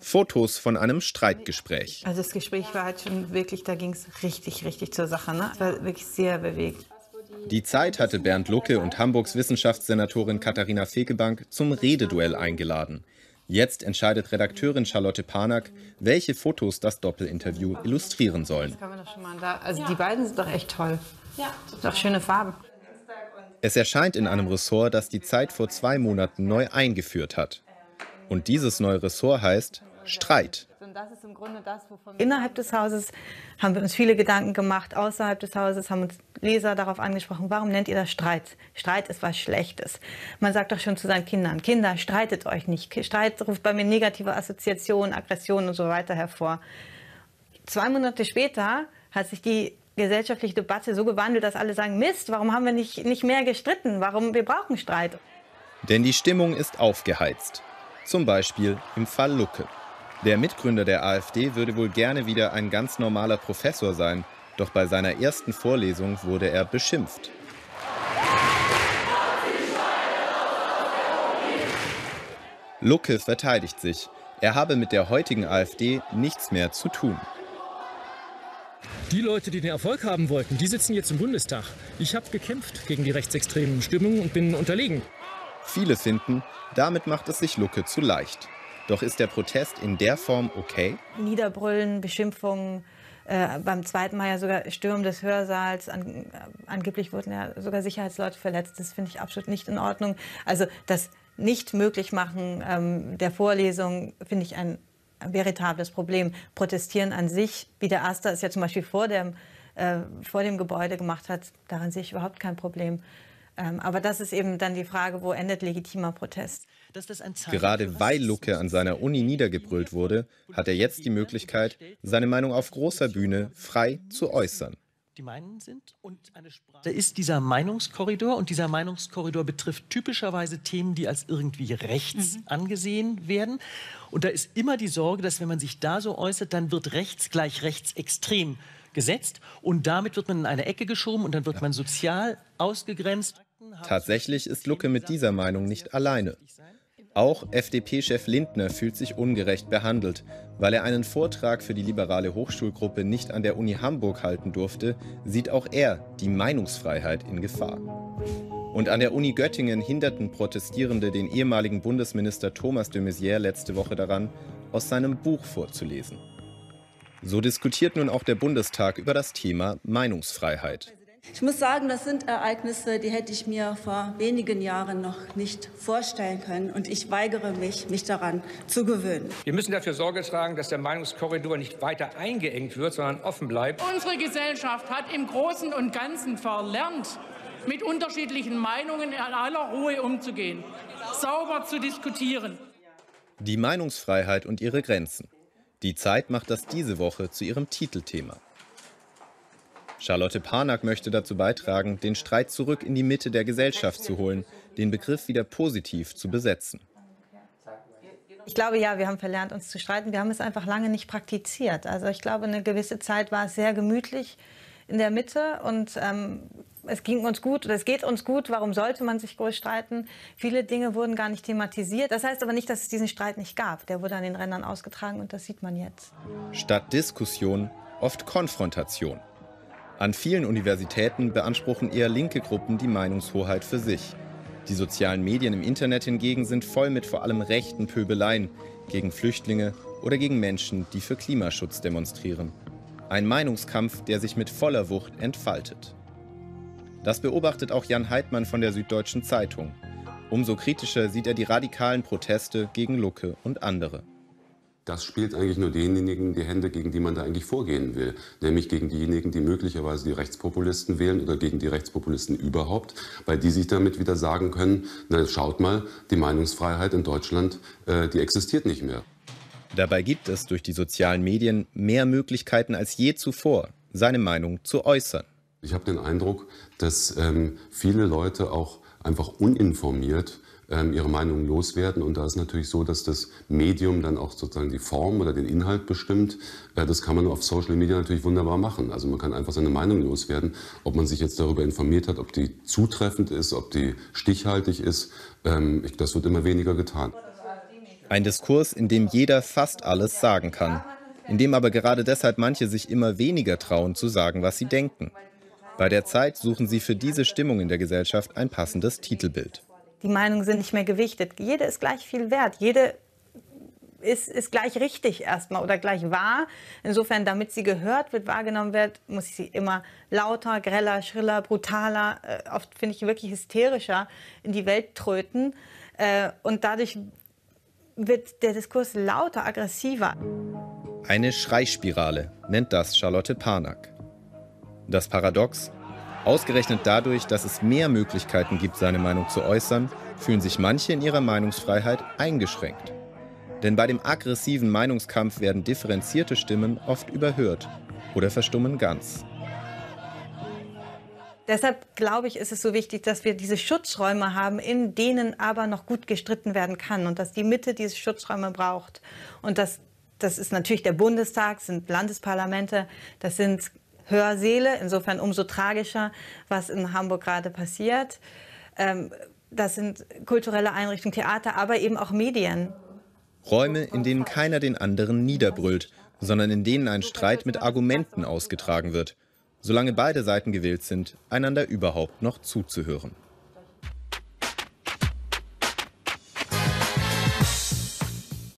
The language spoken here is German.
Fotos von einem Streitgespräch. Also das Gespräch war halt schon wirklich, da ging es richtig, richtig zur Sache. Ne? Es war wirklich sehr bewegt. Die Zeit hatte Bernd Lucke und Hamburgs Wissenschaftssenatorin Katharina Fekebank zum Rededuell eingeladen. Jetzt entscheidet Redakteurin Charlotte Panak, welche Fotos das Doppelinterview illustrieren sollen. also die beiden sind doch echt toll. Ja, doch schöne Farben. Es erscheint in einem Ressort, das die Zeit vor zwei Monaten neu eingeführt hat. Und dieses neue Ressort heißt Streit. Innerhalb des Hauses haben wir uns viele Gedanken gemacht. Außerhalb des Hauses haben uns Leser darauf angesprochen, warum nennt ihr das Streit? Streit ist was Schlechtes. Man sagt doch schon zu seinen Kindern, Kinder, streitet euch nicht. Streit ruft bei mir negative Assoziationen, Aggressionen und so weiter hervor. Zwei Monate später hat sich die gesellschaftliche Debatte so gewandelt, dass alle sagen, Mist, warum haben wir nicht, nicht mehr gestritten? Warum wir brauchen Streit? Denn die Stimmung ist aufgeheizt. Zum Beispiel im Fall Lucke. Der Mitgründer der AfD würde wohl gerne wieder ein ganz normaler Professor sein, doch bei seiner ersten Vorlesung wurde er beschimpft. Lucke verteidigt sich. Er habe mit der heutigen AfD nichts mehr zu tun. Die Leute, die den Erfolg haben wollten, die sitzen jetzt im Bundestag. Ich habe gekämpft gegen die rechtsextremen Stimmungen und bin unterlegen. Viele finden, damit macht es sich Lucke zu leicht. Doch ist der Protest in der Form okay? Niederbrüllen, Beschimpfungen, äh, beim zweiten Mal ja sogar Stürmen des Hörsaals. An, äh, angeblich wurden ja sogar Sicherheitsleute verletzt. Das finde ich absolut nicht in Ordnung. Also das Nicht-Möglich-Machen ähm, der Vorlesung finde ich ein veritables Problem. Protestieren an sich, wie der Aster es ja zum Beispiel vor dem, äh, vor dem Gebäude gemacht hat, daran sehe ich überhaupt kein Problem. Ähm, aber das ist eben dann die Frage, wo endet legitimer Protest? Gerade weil Lucke an seiner Uni niedergebrüllt wurde, hat er jetzt die Möglichkeit, seine Meinung auf großer Bühne frei zu äußern die Meinungen sind. Und eine Sprache. Da ist dieser Meinungskorridor und dieser Meinungskorridor betrifft typischerweise Themen, die als irgendwie rechts mhm. angesehen werden. Und da ist immer die Sorge, dass wenn man sich da so äußert, dann wird rechts gleich rechtsextrem gesetzt und damit wird man in eine Ecke geschoben und dann wird ja. man sozial ausgegrenzt. Tatsächlich ist Lucke mit dieser Meinung nicht alleine. Auch FDP-Chef Lindner fühlt sich ungerecht behandelt. Weil er einen Vortrag für die liberale Hochschulgruppe nicht an der Uni Hamburg halten durfte, sieht auch er die Meinungsfreiheit in Gefahr. Und an der Uni Göttingen hinderten Protestierende den ehemaligen Bundesminister Thomas de Maizière letzte Woche daran, aus seinem Buch vorzulesen. So diskutiert nun auch der Bundestag über das Thema Meinungsfreiheit. Ich muss sagen, das sind Ereignisse, die hätte ich mir vor wenigen Jahren noch nicht vorstellen können. Und ich weigere mich, mich daran zu gewöhnen. Wir müssen dafür Sorge tragen, dass der Meinungskorridor nicht weiter eingeengt wird, sondern offen bleibt. Unsere Gesellschaft hat im Großen und Ganzen verlernt, mit unterschiedlichen Meinungen in aller Ruhe umzugehen, sauber zu diskutieren. Die Meinungsfreiheit und ihre Grenzen. Die Zeit macht das diese Woche zu ihrem Titelthema. Charlotte Parnack möchte dazu beitragen, den Streit zurück in die Mitte der Gesellschaft zu holen, den Begriff wieder positiv zu besetzen. Ich glaube, ja, wir haben verlernt, uns zu streiten. Wir haben es einfach lange nicht praktiziert. Also ich glaube, eine gewisse Zeit war es sehr gemütlich in der Mitte und ähm, es ging uns gut oder es geht uns gut. Warum sollte man sich groß streiten? Viele Dinge wurden gar nicht thematisiert. Das heißt aber nicht, dass es diesen Streit nicht gab. Der wurde an den Rändern ausgetragen und das sieht man jetzt. Statt Diskussion oft Konfrontation. An vielen Universitäten beanspruchen eher linke Gruppen die Meinungshoheit für sich. Die sozialen Medien im Internet hingegen sind voll mit vor allem rechten Pöbeleien gegen Flüchtlinge oder gegen Menschen, die für Klimaschutz demonstrieren. Ein Meinungskampf, der sich mit voller Wucht entfaltet. Das beobachtet auch Jan Heidmann von der Süddeutschen Zeitung. Umso kritischer sieht er die radikalen Proteste gegen Lucke und andere das spielt eigentlich nur denjenigen die Hände, gegen die man da eigentlich vorgehen will. Nämlich gegen diejenigen, die möglicherweise die Rechtspopulisten wählen oder gegen die Rechtspopulisten überhaupt, weil die sich damit wieder sagen können, na schaut mal, die Meinungsfreiheit in Deutschland, äh, die existiert nicht mehr. Dabei gibt es durch die sozialen Medien mehr Möglichkeiten als je zuvor, seine Meinung zu äußern. Ich habe den Eindruck, dass ähm, viele Leute auch einfach uninformiert ähm, ihre Meinung loswerden. Und da ist natürlich so, dass das Medium dann auch sozusagen die Form oder den Inhalt bestimmt. Äh, das kann man auf Social Media natürlich wunderbar machen. Also man kann einfach seine Meinung loswerden. Ob man sich jetzt darüber informiert hat, ob die zutreffend ist, ob die stichhaltig ist, ähm, das wird immer weniger getan. Ein Diskurs, in dem jeder fast alles sagen kann, in dem aber gerade deshalb manche sich immer weniger trauen zu sagen, was sie denken. Bei der Zeit suchen sie für diese Stimmung in der Gesellschaft ein passendes Titelbild. Die Meinungen sind nicht mehr gewichtet. Jede ist gleich viel wert. Jede ist, ist gleich richtig erstmal oder gleich wahr. Insofern, damit sie gehört wird, wahrgenommen wird, muss ich sie immer lauter, greller, schriller, brutaler, äh, oft finde ich wirklich hysterischer in die Welt tröten. Äh, und dadurch wird der Diskurs lauter, aggressiver. Eine Schreispirale nennt das Charlotte Parnack. Das Paradox, ausgerechnet dadurch, dass es mehr Möglichkeiten gibt, seine Meinung zu äußern, fühlen sich manche in ihrer Meinungsfreiheit eingeschränkt. Denn bei dem aggressiven Meinungskampf werden differenzierte Stimmen oft überhört oder verstummen ganz. Deshalb glaube ich, ist es so wichtig, dass wir diese Schutzräume haben, in denen aber noch gut gestritten werden kann und dass die Mitte diese Schutzräume braucht. Und das, das ist natürlich der Bundestag, sind Landesparlamente, das sind Hörsäle, insofern umso tragischer, was in Hamburg gerade passiert. Ähm, das sind kulturelle Einrichtungen, Theater, aber eben auch Medien. Räume, in denen keiner den anderen niederbrüllt, sondern in denen ein Streit mit Argumenten ausgetragen wird, solange beide Seiten gewillt sind, einander überhaupt noch zuzuhören.